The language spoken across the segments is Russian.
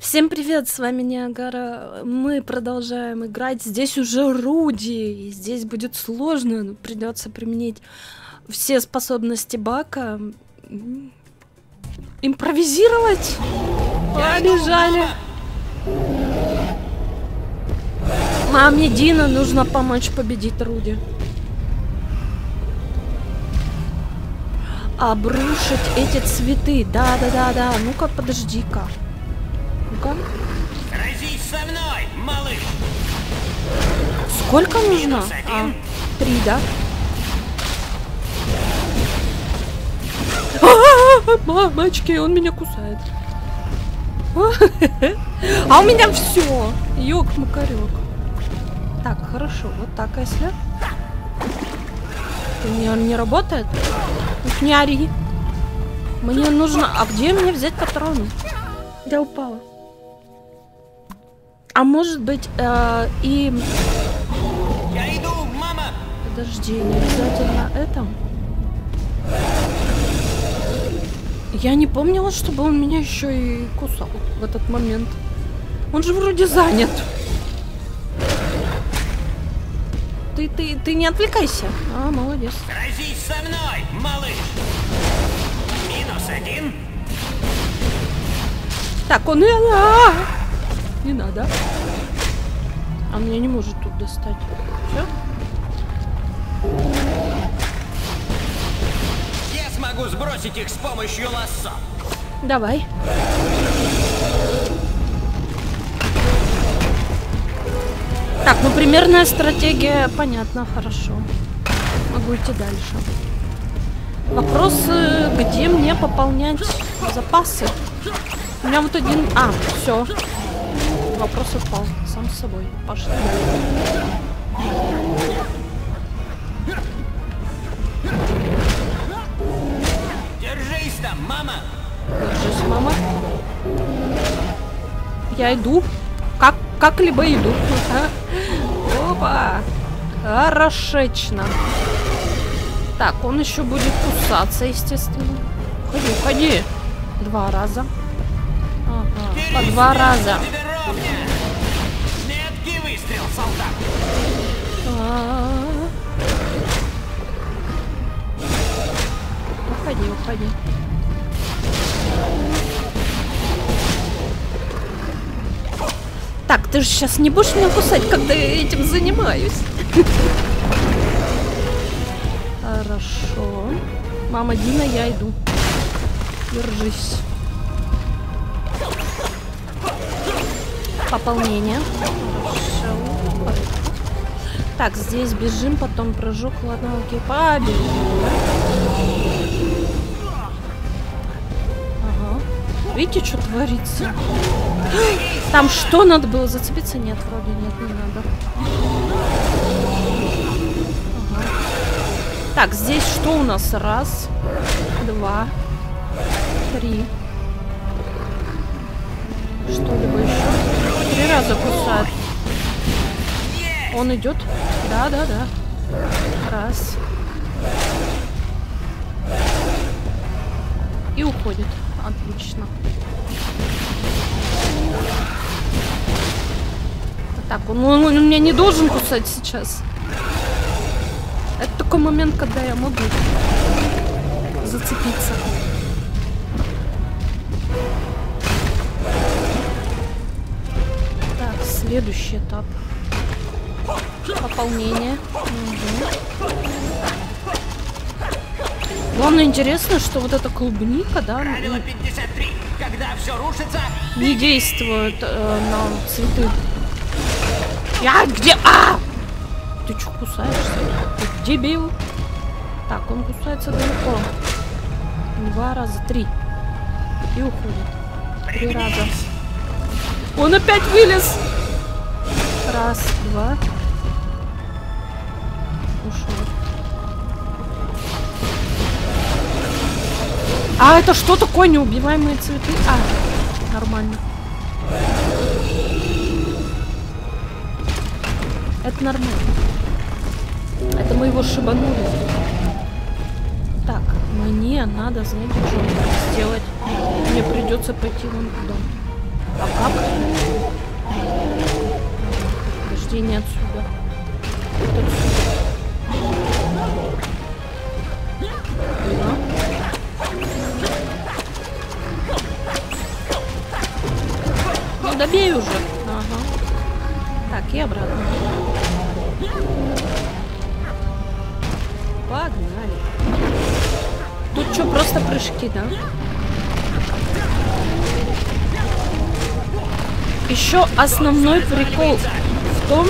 Всем привет, с вами Ниагара. Мы продолжаем играть. Здесь уже Руди, и здесь будет сложно. Придется применить все способности Бака. Импровизировать? Побежали. Маме Дина нужно помочь победить Руди. Обрушить эти цветы. Да-да-да-да. Ну-ка, подожди-ка. Ну-ка. Разись со мной, малыш! Сколько нужно? А, три, да? А, Мамочки, он меня кусает. А у меня все. Ёк-макарёк. Так, хорошо. Вот так, а если? Не, не работает? Ух, не ори. Мне нужно... А где мне взять патроны? Я упала. А может быть, э, и... Я иду, мама! Подожди, не обязательно это. Я не помнила, чтобы он меня еще и кусал в этот момент. Он же вроде занят. Ты, ты, ты не отвлекайся. А, молодец. Разись со мной, малыш! Минус один. Так, он... А! Не надо. А мне не может тут достать. Все? Я смогу сбросить их с помощью лассо. Давай. Так, ну примерная стратегия понятна, хорошо. Могу идти дальше. Вопрос, э, где мне пополнять запасы? У меня вот один... А, все. Вопрос упал сам с собой. Пошли. Держись там, мама! Держись, мама. Я иду. Как, как-либо иду. Опа. Хорошечно. Так, он еще будет кусаться, естественно. Уходи, уходи. Два раза. Ага, по два раза. Ровня! Меткий выстрел, солдат! Уходи, уходи. Так, ты же сейчас не будешь меня кусать, когда я этим занимаюсь. Хорошо. Мама Дина, я иду. Держись. Пополнение. Так, здесь бежим, потом прыжок. Ладно, окей, побежим. Ага. Видите, что творится? Там что надо было зацепиться? Нет, вроде нет, не надо. Ага. Так, здесь что у нас? Раз, два, три. Что-либо еще? Три раза кусает. Он идет? Да, да, да. Раз. И уходит. Отлично. Так, он, он- он меня не должен кусать сейчас. Это такой момент, когда я могу зацепиться. Следующий этап. Пополнение. Мгм. Главное интересно, что вот эта клубника, да, Правило н- 53. Когда все рушится, не действует э, на цветы. Я где? А! Ты что кусаешься? Ты дебил. Так, он кусается далеко. Два раза, три. И уходит. Три раза. Он опять вылез. Раз, два. Ушел. А это что такое неубиваемые цветы? А, нормально. Это нормально. Это мы его шибанули. Так, мне надо, знаете, что сделать? Мне придется пойти вон туда. А как? Подожди, не отсюда. Вот отсюда. Ну, добей уже. Ага. Так, и обратно. Погнали. Тут что, просто прыжки, да? Еще основной прикол том,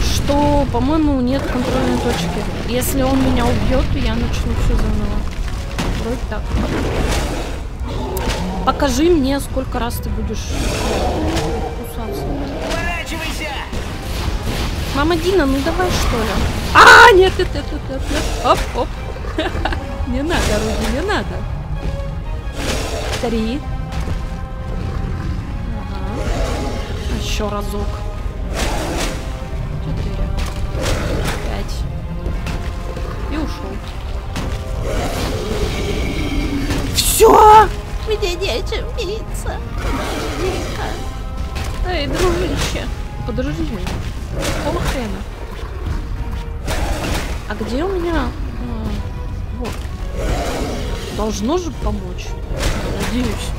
что, по-моему, нет контрольной точки. Если он меня убьет, то я начну все заново. Вроде так. Покажи мне, сколько раз ты будешь кусаться. Мама Дина, ну давай что ли? А, нет, нет, нет, нет, нет, нет. Оп, оп. Не надо, Руди, не надо. Три. Еще разок. Четыре. Пять. И ушел. Все! Мне нечем биться. Подожди-ка. Эй, дружище. Подожди. Какого хрена? А где у меня... а, вот. Должно же помочь. Надеюсь.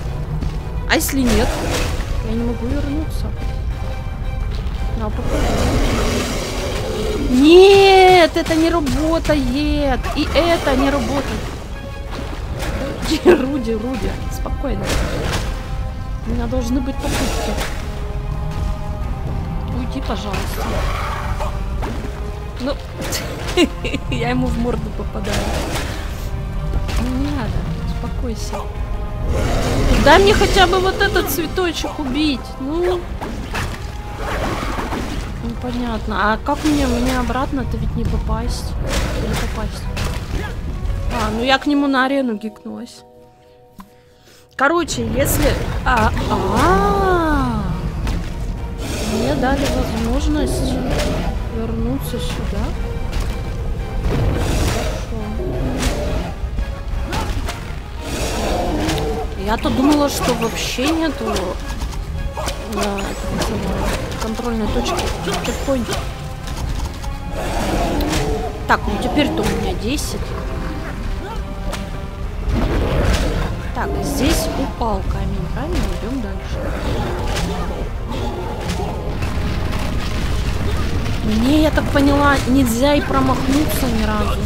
А если нет? Я не могу вернуться. На, попробуй. Нет, это не работает. И это не работает. Руди, Руди. Спокойно. У меня должны быть попытки. Уйди, пожалуйста. Ну, я ему в морду попадаю. Ну, не надо, успокойся. Дай мне хотя бы вот этот цветочек убить. Ну, ну понятно. А как мне, мне обратно-то ведь не попасть? Или попасть? А, ну я к нему на арену гикнулась. Короче, если... А, а, Мне дали возможность вернуться сюда. Я-то думала, что вообще нету самого контрольной точки. Чекпоинт. Так, ну теперь-то у меня 10. Так, здесь упал камень, правильно? Идем дальше. Мне, я так поняла, нельзя и промахнуться ни разу.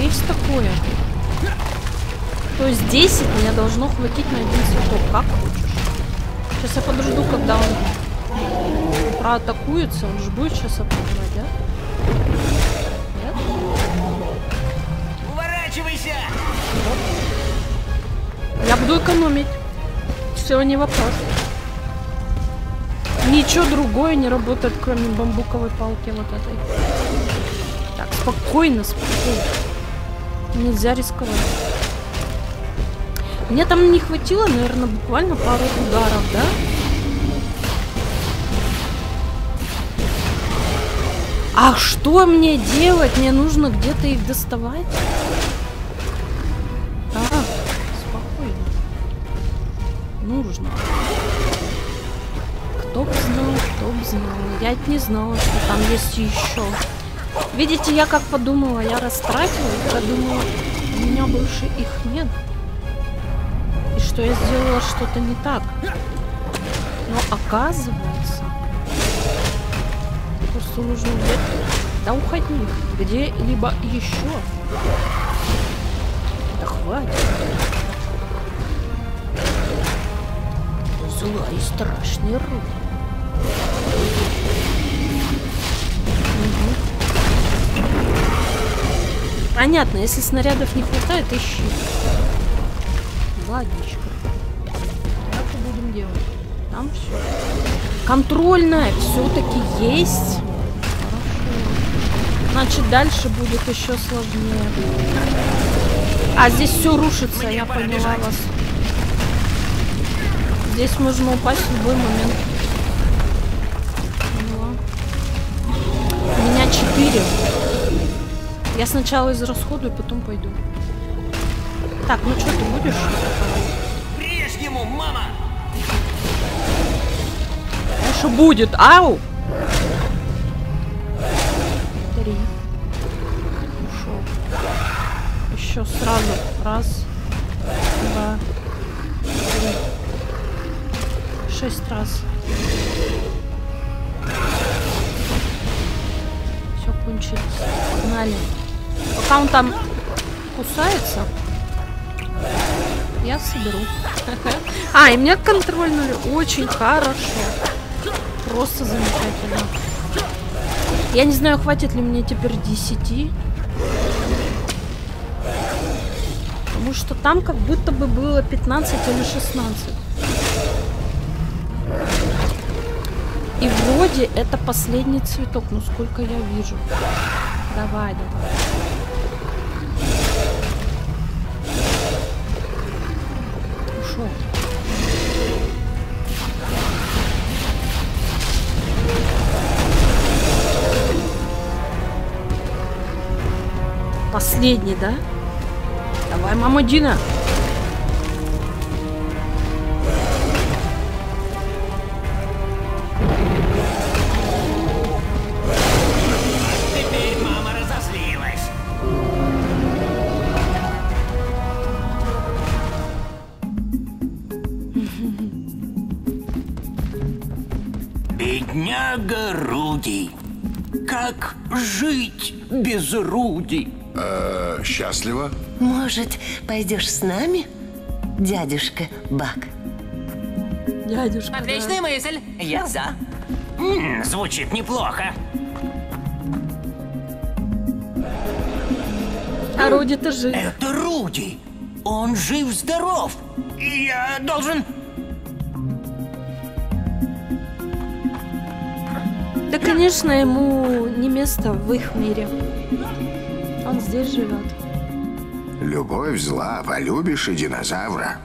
Есть такое. То есть 10 мне должно хватить на один цветок. Как хочешь. Сейчас я подожду, когда он проатакуется. Он же будет сейчас атаковать, да? Нет? Уворачивайся! Я буду экономить. Все, не вопрос. Ничего другое не работает, кроме бамбуковой палки вот этой. Так, спокойно, спокойно. Нельзя рисковать. Мне там не хватило, наверное, буквально пару ударов, да? А что мне делать? Мне нужно где-то их доставать? А, спокойно. Нужно. Кто бы знал, кто бы знал. Я не знала, что там есть еще. Видите, я как подумала, я растратила, я думала, у меня больше их нет. Что я сделала что-то не так. Но оказывается, просто нужно где-то... Да уходи, где-либо еще. Да хватит. Злая и страшная рука. Понятно, если снарядов не хватает, ищи. Ладничко. Там все. Контрольная все-таки есть. Значит, дальше будет еще сложнее. А здесь все рушится, Мне я поняла вас. Здесь можно упасть в любой момент. У меня 4. Я сначала израсходую, потом пойду. Так, ну что ты будешь? Что будет? Ау! Три. Ушел. Еще сразу. Раз. Два. Три. Шесть раз. Все кончилось. Погнали. Пока он там кусается, я соберу. А, и меня контрольнули. Очень хорошо. Просто замечательно. Я не знаю, хватит ли мне теперь 10. Потому что там как будто бы было 15 или 16. И вроде это последний цветок, ну сколько я вижу. Давай, давай. Ушел. Последний, да? Давай, мама Дина. Бедняга Руди. Как жить без Руди? Э, счастливо? Может, пойдешь с нами, дядюшка Бак? Дядюшка. Отличная мысль. Я за. М, звучит неплохо. А Руди-то жив. Это Руди. Он жив-здоров. И я должен... Да, конечно, ему не место в их мире. Здесь живет. Любовь зла, полюбишь и динозавра.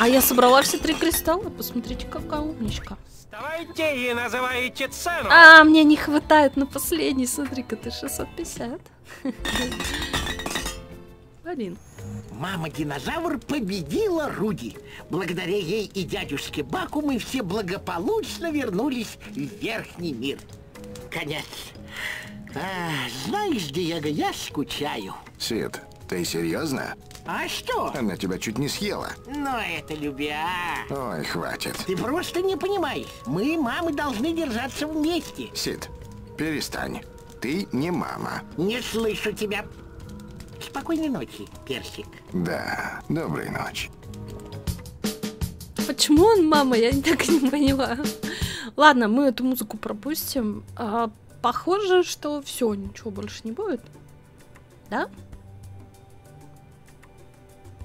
А я собрала все три кристалла. Посмотрите, какая умничка. Давайте и называйте цену. А, мне не хватает на последний. Смотри-ка, ты 650. Блин. Мама-динозавр победила Руди. Благодаря ей и дядюшке Баку мы все благополучно вернулись в Верхний мир. Конец. А, знаешь, Диего, я скучаю. Сид, ты серьезно? А что? Она тебя чуть не съела. Но это любя. Ой, хватит. Ты просто не понимаешь. Мы, мамы, должны держаться вместе. Сид, перестань. Ты не мама. Не слышу тебя. Спокойной ночи, Персик. Да, доброй ночи. Почему он мама? Я так и не поняла. Ладно, мы эту музыку пропустим. А, похоже, что все, ничего больше не будет. Да?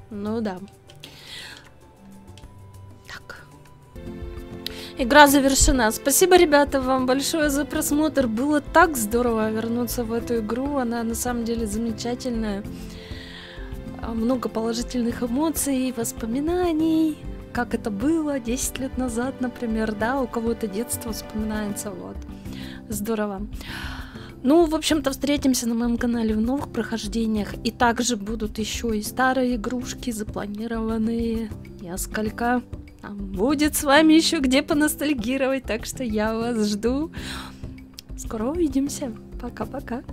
Ну да. Игра завершена. Спасибо, ребята, вам большое за просмотр. Было так здорово вернуться в эту игру. Она на самом деле замечательная. А, Много положительных эмоций, воспоминаний. Как это было 10 лет назад, например, да, у кого-то детство вспоминается, вот. Здорово. Ну, в общем-то, встретимся на моем канале в новых прохождениях. И также будут еще и старые игрушки запланированные. Несколько. Там будет с вами еще где поностальгировать, так что я вас жду. Скоро увидимся. Пока-пока.